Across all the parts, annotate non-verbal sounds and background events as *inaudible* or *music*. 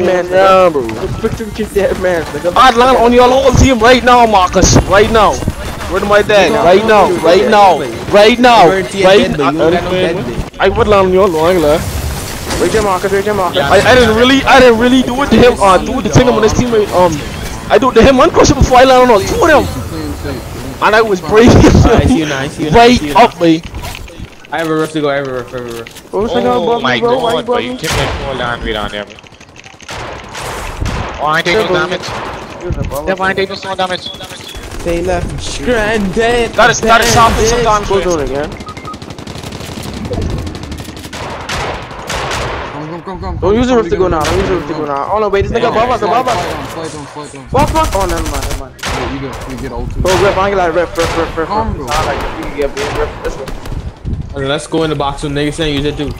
man, Yeah, bro. Victor kick that man. I'd land on your whole team right now, Marcus. Right now. Where my dad? Right now. Right now. Right now. Right now. I would land on your line, lad. Wait your Marcus, wait your Marcus. I, I didn't really, I didn't really do it to him. Uh, do the thing on his teammate. Um, I do it to him one question before I land on all two of them, and I was breaking I see you now, I *laughs* see you now, I right see you now. up me. I have a rough to go, I have a rough, I have a rough. What Oh my me, bro? You god, bro, above you me? kept that fall down with on there, bro. I ain't taking damage. Yeah, I ain't taking no damage. They left. Stranded! That is, that is something sometimes. Go with- zone again. Come, come, come, come. Don't use the rift to go now. Don't use the rift to go now. Oh no, wait, this nigga above us, above us. Slide on, slide on. Fuck, fuck. Oh, never mind, never mind. Yeah, you get, you get all two. Bro, rip, I ain't like rip, rip, rip, rip, Come, rip. bro. Sound like you can get being rip. Let's go. Okay, let's go in the box with niggas saying use it too. You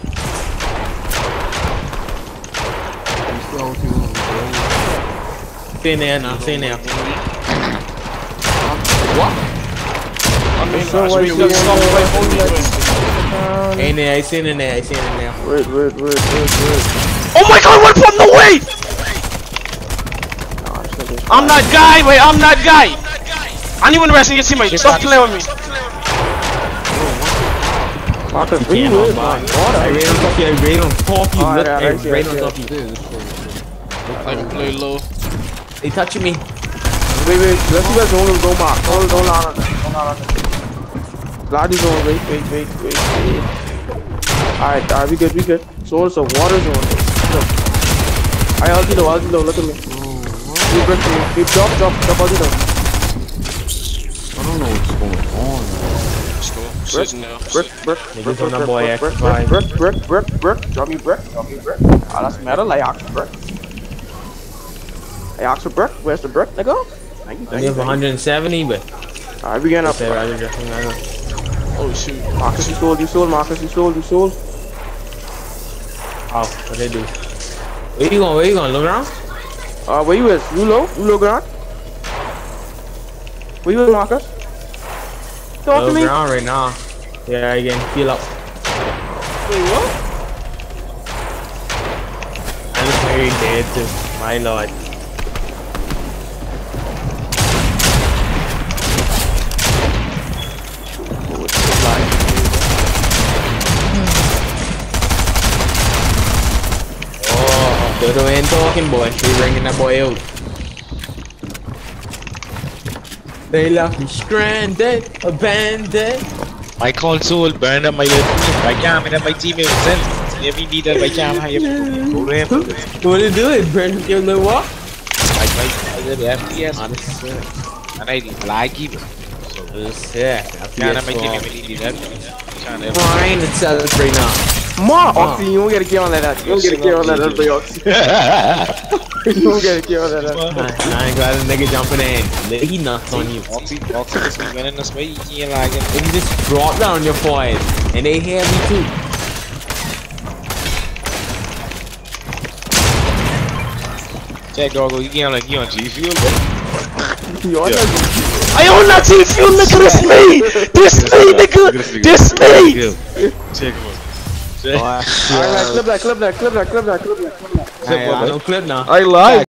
still all two. Stay in there now, stay in there. So why you We just stop getting right on you. Ain't there, I seen in there, I seen in there. Wait, wait, wait, wait, wait. Oh my God! What from the way? Nah, this nigga's I'm that guy, wait. I'm that guy. I need one rest in your teammate. Stop playing with me. Marcus, You where you can't is, buy. man? I raid on top of you, I raid on top of you, Alright, look, I alright, I see, I raid see, on I top of you. This, I can play low. They touching me. Wait, wait, let's see where zone is. Don't mark. Don't, don't line on that. Don't line on that. Glad zone. Wait, wait, wait, wait, wait. Alright, alright, we good, we good. So it's a water zone. Alright, Aldi low, Aldi low, look at me. We break me. We drop, drop, drop Aldi low. I don't know what's going on. Let's go. Sitting there. Brick, brick, Niggas brick, on brick, that boy brick, brick, exercise. brick, brick, brick, brick, drop me brick, drop me brick. Ah, that's metal, I asked for brick. I asked for brick, where's the brick, nigga? Thank you, I thank need you. 170, but Alright, we getting up. say rather just I. Oh shoot. Marcus, you sold, you sold, Marcus, you sold, you sold. Oh, what they do? Where you going? Where you going? Look around? Uh, where you is? You low? You low ground? Where you is, Marcus? Talk to Look me. around right now. Yeah, I can feel up. Wait, what? I'm very dead too. My lord. Dodo ain't talking, boy. She bringing that boy out. They left me stranded, abandoned. My console burned up my team. I can't and my teammate sent. Every that I can't have go to him. What did do? It burn your little what? I my my little FPS Honestly. and I laggy. Yeah, Can't have my teammate when he did that. Can't have. Fine itself right now. Ma, ah. Aoxie, you don't get a kill on that. You don't get a kill on that, that's Aoxie. *laughs* You don't get a kill on that. I ain't got a nigga jumping in. He nuts on you. Aoxie, Aoxie is winning this way. He ain't lagging. If you just drop down your forehead, and they hear me too. Check doggo, you can't like you on G Fuel, bro. *laughs* You on Yeah. that? I own that team fuel, nigga. This me. *laughs* This me, nigga. This me. Check him out. Check. Alright, clip that, clip that, clip that, clip that, clip that, clip that. Hey, I don't clip now. I lied.